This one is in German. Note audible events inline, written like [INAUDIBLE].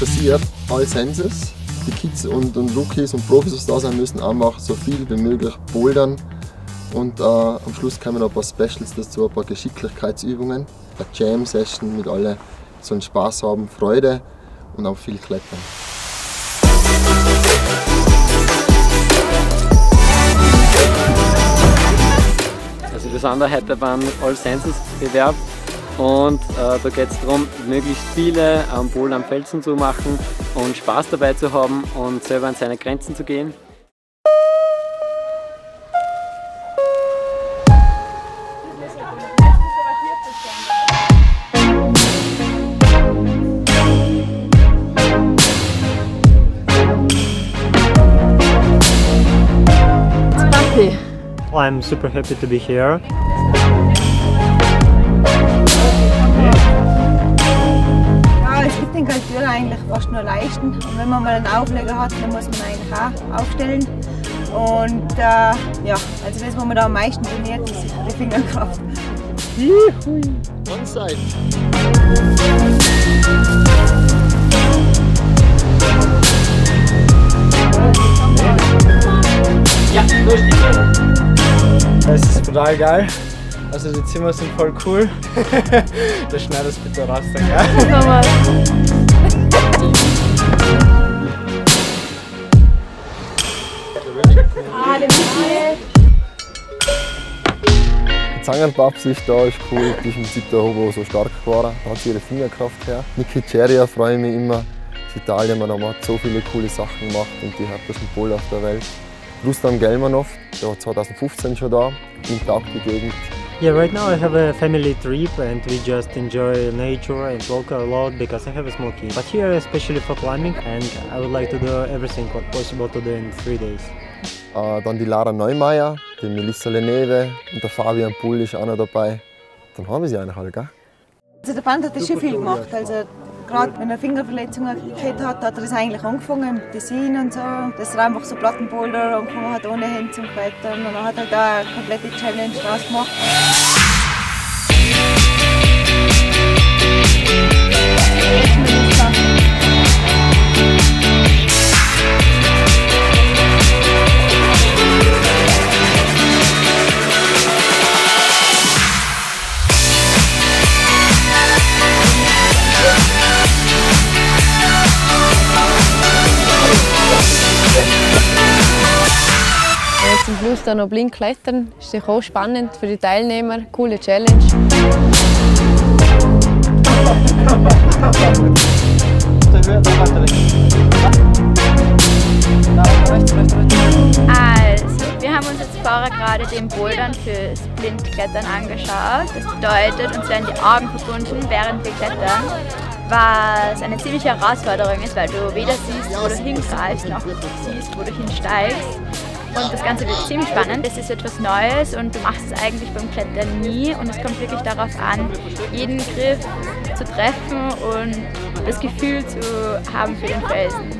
Wettbewerb All Senses. Die Kids und, und Rookies und Profis, was da sein müssen, einfach so viel wie möglich bouldern. Und äh, am Schluss kommen noch ein paar Specials dazu, ein paar Geschicklichkeitsübungen, eine Jam-Session mit allen sollen Spaß haben, Freude und auch viel Klettern. Also wir sind da heute beim All Senses Bewerb und äh, da geht es darum, möglichst viele am Bowl am Felsen zu machen und Spaß dabei zu haben und selber an seine Grenzen zu gehen. I'm super happy to be here. Nur leisten. Und wenn man mal einen Aufleger hat, dann muss man eigentlich auch aufstellen. Und äh, ja, also das, was man da am meisten trainiert, ist die Fingerkraft. Juhui, Onside. Ja! Es ist total geil. Also die Zimmer sind voll cool. [LAUGHS] das schneidest bitte raus, dann, gell? Die Zangenbabsicht da ist cool, die ist im siebten Hobo so stark geworden, da hat sie ihre Fingerkraft her. Niki Ceria freue ich mich immer, aus Italien, man hat so viele coole Sachen gemacht und die härtesten Pole auf der Welt. Rustam Gelmanov, der war 2015 schon da, ihm taugt die Gegend. Yeah, right now I have a family trip and we just enjoy nature and walk a lot because I have a small kid. But here especially for climbing and I would like to do everything possible to do in three days. Äh, dann die Lara Neumeier, die Melissa Leneve und der Fabian Pull ist auch noch dabei. Dann haben wir sie eigentlich alle, gell? Also der Band hat das schon viel gemacht. Also gerade wenn er Fingerverletzungen gehabt hat, hat er das eigentlich angefangen mit Design und so. Dass er einfach so Plattenboulder angefangen hat ohne Hände zum Klettern. Und dann hat er da eine komplette Challenge draus gemacht. Jetzt zum dann noch blind klettern. Ist sicher auch spannend für die Teilnehmer. Coole Challenge. Also, wir haben uns jetzt vorher gerade den Bouldern fürs Blindklettern angeschaut. Das bedeutet, uns werden die Augen verbunden, während wir klettern, was eine ziemliche Herausforderung ist, weil du weder siehst, wo du hingreifst, noch siehst, wo du hinsteigst. Und das Ganze wird ziemlich spannend. Es ist etwas Neues und du machst es eigentlich beim Klettern nie. Und es kommt wirklich darauf an, jeden Griff zu treffen und das Gefühl zu haben für den Felsen.